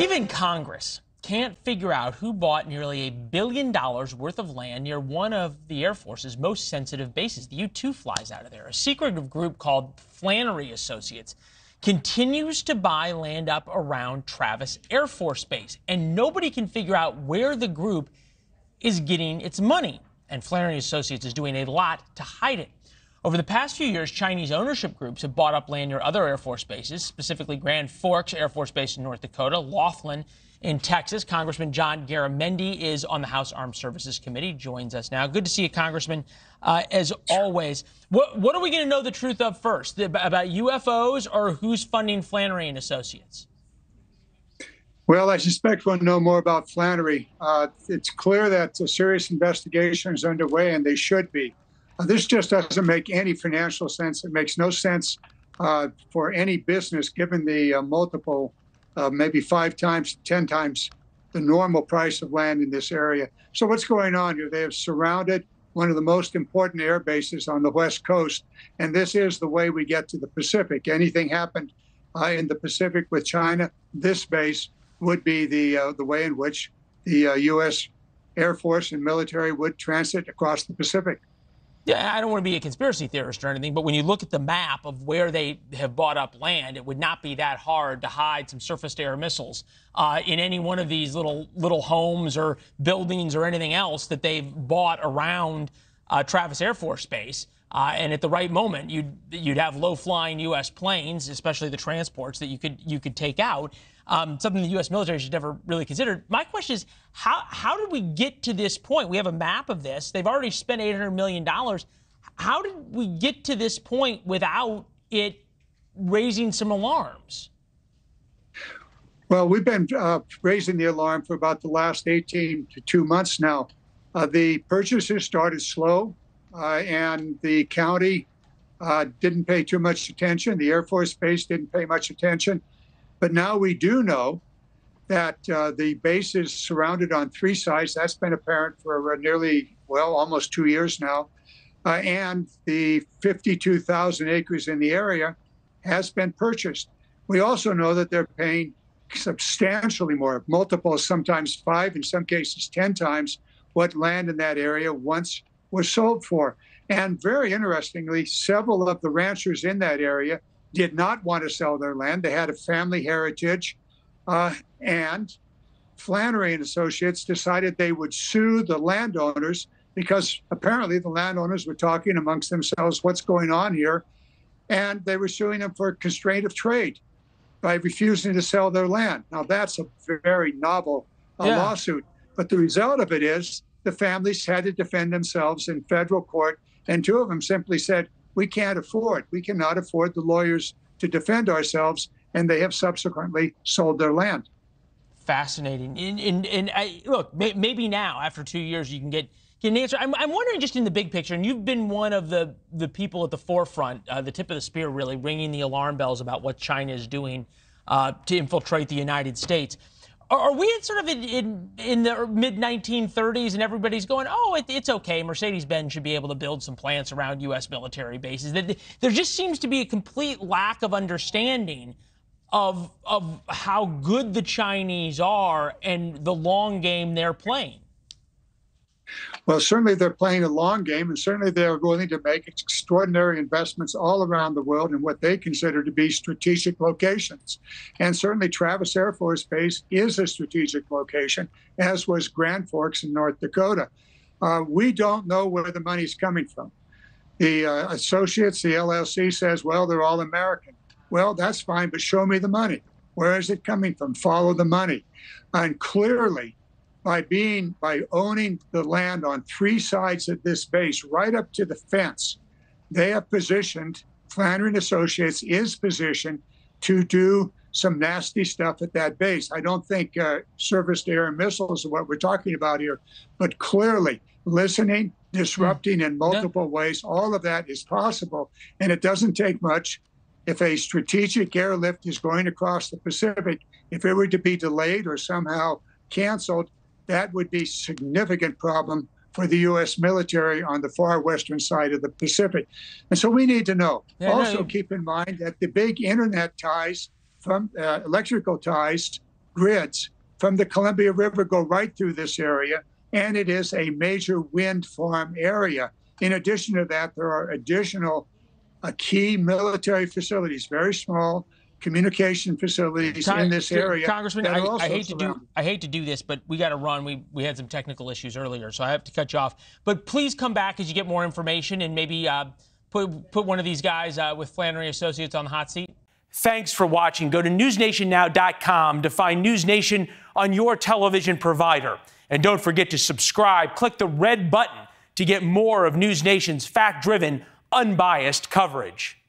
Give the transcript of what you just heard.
Even Congress can't figure out who bought nearly a billion dollars worth of land near one of the Air Force's most sensitive bases. The U 2 flies out of there. A secretive group called Flannery Associates continues to buy land up around Travis Air Force Base, and nobody can figure out where the group is getting its money. And Flannery Associates is doing a lot to hide it. Over the past few years, Chinese ownership groups have bought up land near other Air Force bases, specifically Grand Forks Air Force Base in North Dakota, Laughlin in Texas. Congressman John Garamendi is on the House Armed Services Committee, joins us now. Good to see you, Congressman, uh, as always. What, what are we going to know the truth of first, about UFOs or who's funding Flannery and Associates? Well, I suspect we'll know more about Flannery. Uh, it's clear that a serious investigation is underway, and they should be. Uh, this just doesn't make any financial sense. It makes no sense uh, for any business, given the uh, multiple, uh, maybe five times, 10 times the normal price of land in this area. So, what's going on here? They have surrounded one of the most important air bases on the West Coast, and this is the way we get to the Pacific. Anything happened uh, in the Pacific with China, this base would be the uh, the way in which the U.S. Air Force and military would transit across the Pacific. Yeah, I don't want to be a conspiracy theorist or anything, but when you look at the map of where they have bought up land, it would not be that hard to hide some surface-to-air missiles uh, in any one of these little little homes or buildings or anything else that they've bought around uh, Travis Air Force Base. Uh, and at the right moment, you'd you'd have low-flying U.S. planes, especially the transports that you could you could take out um, something the U.S. military should never really consider. My question is, how how did we get to this point? We have a map of this. They've already spent 800 million dollars. How did we get to this point without it raising some alarms? Well, we've been uh, raising the alarm for about the last 18 to two months now. Uh, the purchases started slow, and the county uh, didn't pay too much attention. The Air Force Base didn't pay much attention. But now we do know that uh, the base is surrounded on three sides. That's been apparent for uh, nearly, well, almost two years now. Uh, and the 52,000 acres in the area has been purchased. We also know that they're paying substantially more, multiples, sometimes five, in some cases 10 times what land in that area once was sold for. And very interestingly, several of the ranchers in that area did not want to sell their land. They had a family heritage, uh, and Flannery and Associates decided they would sue the landowners because apparently the landowners were talking amongst themselves, "What's going on here?" And they were suing them for constraint of trade by refusing to sell their land. Now that's a very novel uh, yeah. lawsuit, but the result of it is the families had to defend themselves in federal court, and two of them simply said, we can't afford. We cannot afford the lawyers to defend ourselves, and they have subsequently sold their land. Fascinating. And, and, and I, look, may, maybe now, after two years, you can get get an answer. I'm, I'm, wondering just in the big picture, and you've been one of the, the people at the forefront, uh, the tip of the spear, really, ringing the alarm bells about what China is doing uh, to infiltrate the United States. Are we in sort of in, in, in the mid 1930s and everybody's going, oh, it, it's okay. Mercedes Benz should be able to build some plants around U.S. military bases. That there just seems to be a complete lack of understanding of, of how good the Chinese are and the long game they're playing. Well, certainly they're playing a long game, and certainly they're willing to make extraordinary investments all around the world in what they consider to be strategic locations. And certainly Travis Air Force Base is a strategic location, as was Grand Forks in North Dakota. Uh, we don't know where the money's coming from. The uh, associates, the LLC says, well, they're all American. Well, that's fine, but show me the money. Where is it coming from? Follow the money. And clearly, by being by owning the land on three sides of this base, right up to the fence, they have positioned Flannery and Associates is positioned to do some nasty stuff at that base. I don't think uh, surface-to-air missiles are what we're talking about here, but clearly listening, disrupting in multiple yeah. ways, all of that is possible, and it doesn't take much. If a strategic airlift is going across the Pacific, if it were to be delayed or somehow canceled, that would be significant problem for the U.S. military on the far western side of the Pacific. And so we need to know. Yeah, also, no, keep in mind that the big internet ties from uh, electrical ties grids from the Columbia River go right through this area, and it is a major wind farm area. In addition to that, there are additional uh, key military facilities, very small communication facilities Con- in this area. Congressman, that I, also I hate to do. I hate to do this, but we got to run. We we had some technical issues earlier, so I have to cut you off. But please come back as you get more information and maybe uh, put put one of these guys uh, with Flannery Associates on the hot seat. Thanks for watching. Go to newsnationnow.com to find News Nation on your television provider, and don't forget to subscribe. Click the red button to get more of News Nation's fact-driven, unbiased coverage.